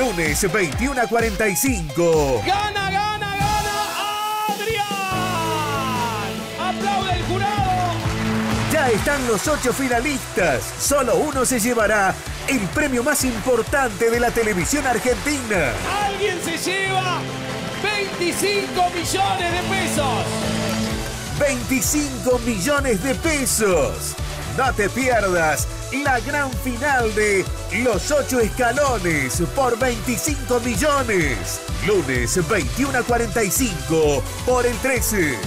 Lunes 21 a 45. ¡Gana, gana, gana Adrián! ¡Aplaude el jurado! Ya están los ocho finalistas. Solo uno se llevará el premio más importante de la televisión argentina. Alguien se lleva 25 millones de pesos. 25 millones de pesos. No te pierdas la gran final de Los ocho escalones por 25 millones. Lunes 21 a 45 por el 13.